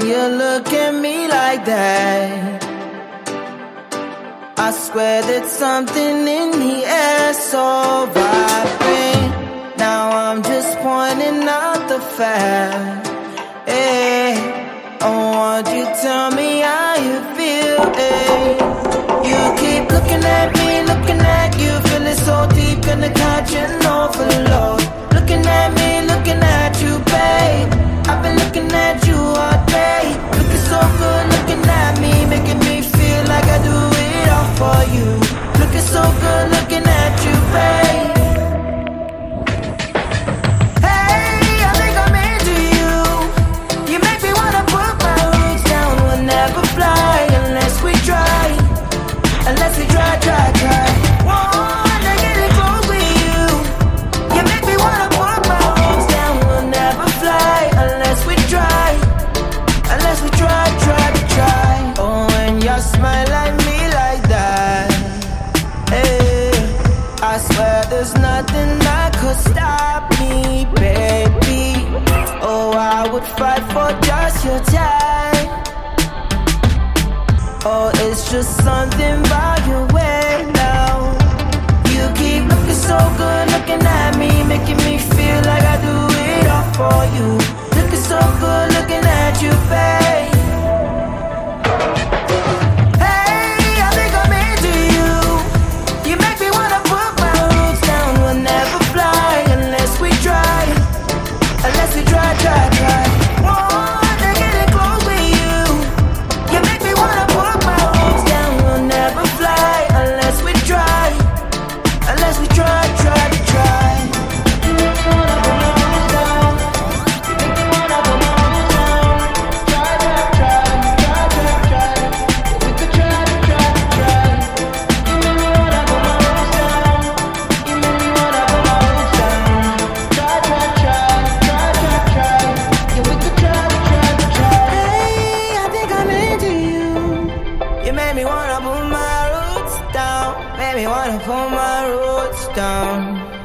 you look at me like that. I swear that something in the air so vibrant Now I'm just pointing out the fact. Hey, I want you to tell me how you feel hey. You keep looking at me, looking at you we try. Unless we try, try, try. Wanna get with you. You make me wanna put my roots down. We'll never fly unless we try. Unless we try, try, try. Oh, when you smile at me like that Hey, I swear there's nothing that could stop me, baby. Oh, I would fight for just your time Oh, it's just something about your way now. You keep looking so good, Made me wanna put my roots down